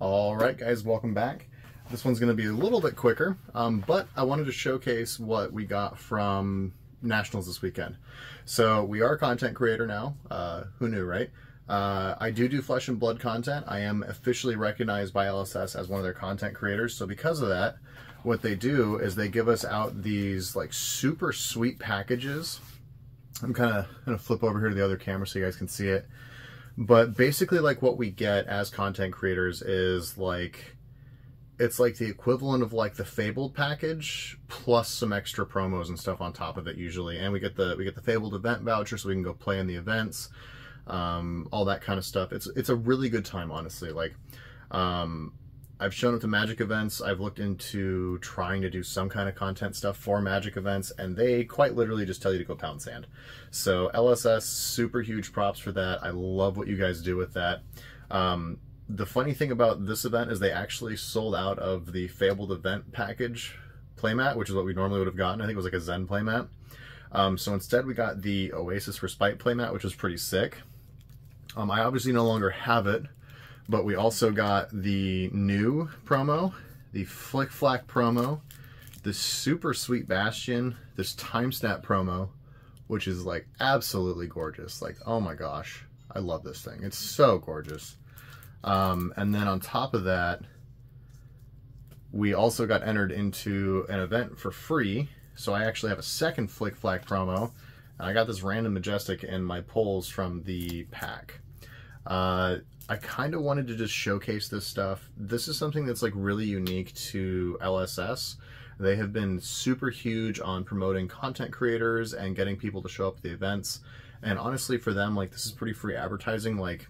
All right, guys, welcome back. This one's going to be a little bit quicker, um, but I wanted to showcase what we got from Nationals this weekend. So we are a content creator now. Uh, who knew, right? Uh, I do do flesh and blood content. I am officially recognized by LSS as one of their content creators. So because of that, what they do is they give us out these like super sweet packages. I'm kind of to flip over here to the other camera so you guys can see it. But basically like what we get as content creators is like it's like the equivalent of like the fabled package plus some extra promos and stuff on top of it usually. And we get the we get the fabled event voucher so we can go play in the events um, all that kind of stuff. It's it's a really good time honestly. Like um, I've shown up to Magic events. I've looked into trying to do some kind of content stuff for Magic events, and they quite literally just tell you to go pound sand. So LSS, super huge props for that. I love what you guys do with that. Um, the funny thing about this event is they actually sold out of the Fabled event package playmat, which is what we normally would have gotten. I think it was like a Zen playmat. Um, so instead we got the Oasis Respite playmat, which was pretty sick. Um, I obviously no longer have it, but we also got the new promo, the Flic Flak promo, the super sweet Bastion, this time snap promo, which is like absolutely gorgeous. Like, oh my gosh, I love this thing. It's so gorgeous. Um, and then on top of that, we also got entered into an event for free. So I actually have a second Flic Flak promo. And I got this random Majestic in my pulls from the pack. Uh, I kind of wanted to just showcase this stuff. This is something that's like really unique to LSS. They have been super huge on promoting content creators and getting people to show up at the events. And honestly, for them, like this is pretty free advertising. Like,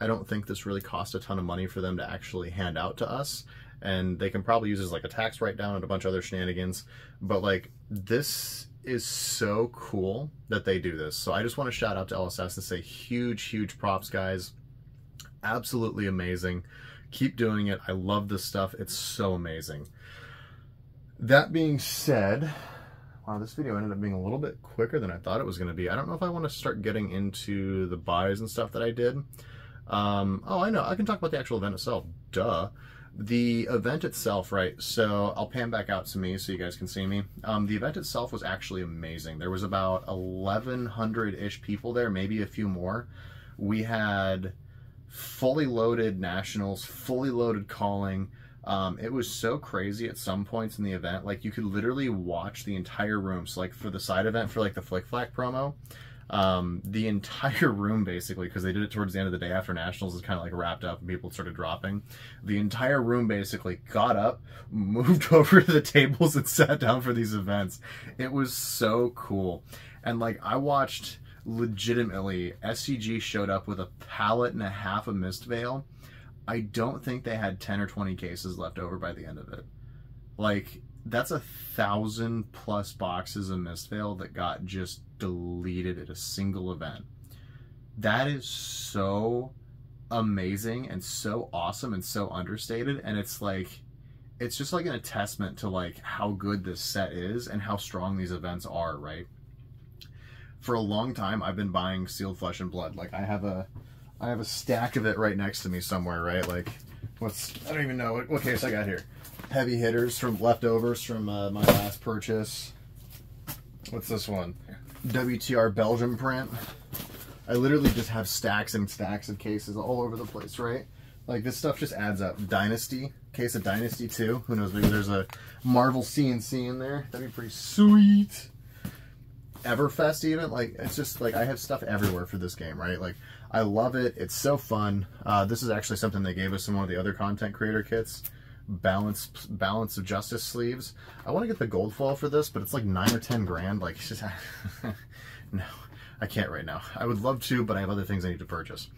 I don't think this really cost a ton of money for them to actually hand out to us. And they can probably use as like a tax write down and a bunch of other shenanigans. But like, this is so cool that they do this. So I just want to shout out to LSS and say huge, huge props, guys absolutely amazing. Keep doing it. I love this stuff. It's so amazing. That being said, wow, this video ended up being a little bit quicker than I thought it was going to be. I don't know if I want to start getting into the buys and stuff that I did. Um, oh, I know. I can talk about the actual event itself. Duh. The event itself, right, so I'll pan back out to me so you guys can see me. Um, the event itself was actually amazing. There was about 1,100-ish people there, maybe a few more. We had fully loaded nationals, fully loaded calling. Um, it was so crazy at some points in the event. Like you could literally watch the entire room. So like for the side event for like the Flic Flak promo, um, the entire room basically, because they did it towards the end of the day after nationals is kind of like wrapped up and people started dropping. The entire room basically got up, moved over to the tables and sat down for these events. It was so cool. And like I watched legitimately, SCG showed up with a pallet and a half of Mistveil. I don't think they had 10 or 20 cases left over by the end of it. Like, that's a thousand plus boxes of Mistveil that got just deleted at a single event. That is so amazing and so awesome and so understated. And it's like, it's just like an attestment to like how good this set is and how strong these events are, right? For a long time I've been buying sealed flesh and blood. Like I have a I have a stack of it right next to me somewhere, right? Like what's I don't even know what, what case I got here. Heavy hitters from leftovers from uh, my last purchase. What's this one? WTR Belgium print. I literally just have stacks and stacks of cases all over the place, right? Like this stuff just adds up. Dynasty, case of Dynasty 2. Who knows, maybe there's a Marvel CNC in there. That'd be pretty sweet. Everfest even like it's just like I have stuff everywhere for this game right? Like I love it. It's so fun. Uh, this is actually something they gave us in one of the other content creator kits. Balance balance of justice sleeves. I want to get the gold foil for this but it's like nine or ten grand. Like just no I can't right now. I would love to but I have other things I need to purchase.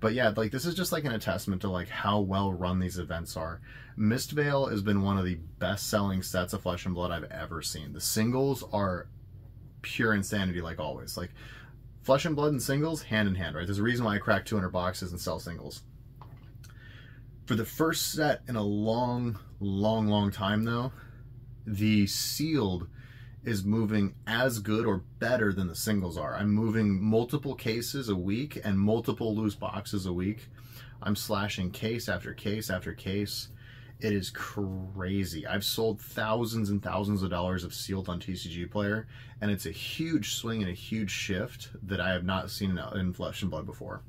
But yeah like this is just like an attestament to like how well run these events are. Mistveil has been one of the best selling sets of flesh and blood I've ever seen. The singles are pure insanity like always. Like Flesh and Blood and singles, hand in hand, right? There's a reason why I crack 200 boxes and sell singles. For the first set in a long, long, long time though, the sealed is moving as good or better than the singles are. I'm moving multiple cases a week and multiple loose boxes a week I'm slashing case after case after case. It is crazy. I've sold thousands and thousands of dollars of sealed on TCG Player, and it's a huge swing and a huge shift that I have not seen in Flesh and Blood before.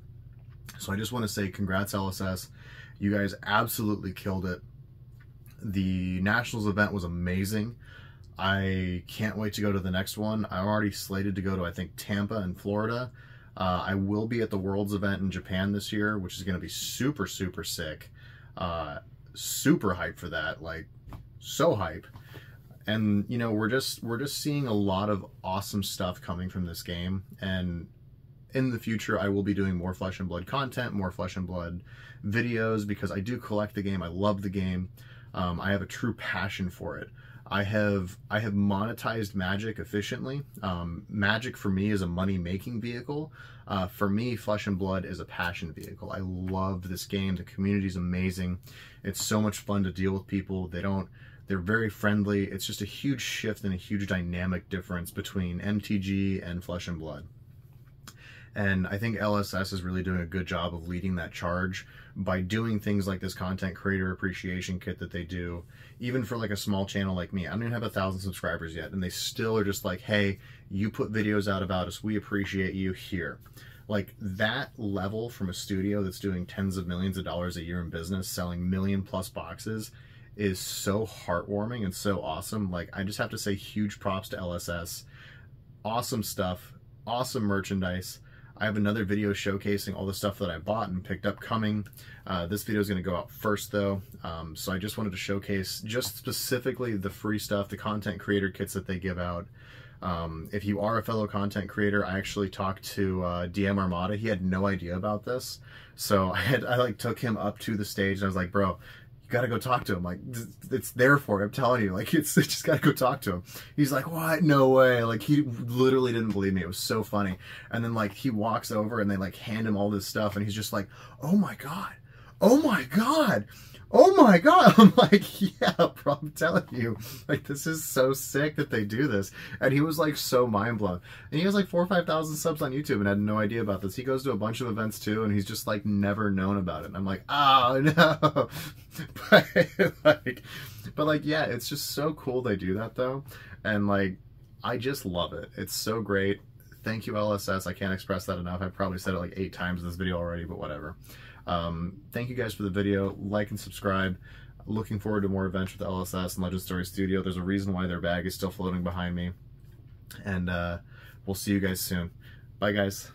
So I just want to say congrats LSS. You guys absolutely killed it. The Nationals event was amazing. I can't wait to go to the next one. I'm already slated to go to, I think, Tampa and Florida. Uh, I will be at the Worlds event in Japan this year, which is going to be super, super sick. Uh, super hype for that, like so hype. And you know, we're just we're just seeing a lot of awesome stuff coming from this game. And in the future, I will be doing more Flesh and Blood content, more Flesh and Blood videos because I do collect the game. I love the game. Um, I have a true passion for it. I have I have monetized Magic efficiently. Um, Magic for me is a money making vehicle. Uh, for me, Flesh and Blood is a passion vehicle. I love this game. The community is amazing. It's so much fun to deal with people. They don't. They're very friendly. It's just a huge shift and a huge dynamic difference between MTG and Flesh and Blood. And I think LSS is really doing a good job of leading that charge by doing things like this content creator appreciation kit that they do, even for like a small channel like me. I don't even have a thousand subscribers yet, and they still are just like, hey, you put videos out about us, we appreciate you here. Like that level from a studio that's doing tens of millions of dollars a year in business, selling million plus boxes, is so heartwarming and so awesome. Like I just have to say huge props to LSS. Awesome stuff, awesome merchandise I have another video showcasing all the stuff that I bought and picked up coming. Uh, this video is going to go out first though, um, so I just wanted to showcase just specifically the free stuff, the content creator kits that they give out. Um, if you are a fellow content creator, I actually talked to uh, DM Armada. He had no idea about this, so I had I like took him up to the stage and I was like, "Bro, you gotta go talk to him. Like, it's there for I'm telling you. Like, it's, just gotta go talk to him. He's like, what? No way. Like, he literally didn't believe me. It was so funny. And then, like, he walks over and they, like, hand him all this stuff. And he's just like, oh my God. Oh my God. Oh my god. I'm like yeah bro i'm telling you. Like this is so sick that they do this. And he was like so mind blown and he has like four or five thousand subs on youtube and had no idea about this. He goes to a bunch of events too and he's just like never known about it. And i'm like oh no. But like but like yeah it's just so cool they do that though. And like i just love it. It's so great thank you lss i can't express that enough I've probably said it like eight times in this video already but whatever um, thank you guys for the video. Like and subscribe. Looking forward to more events with LSS and Legend Story Studio. There's a reason why their bag is still floating behind me. And uh, we'll see you guys soon. Bye, guys.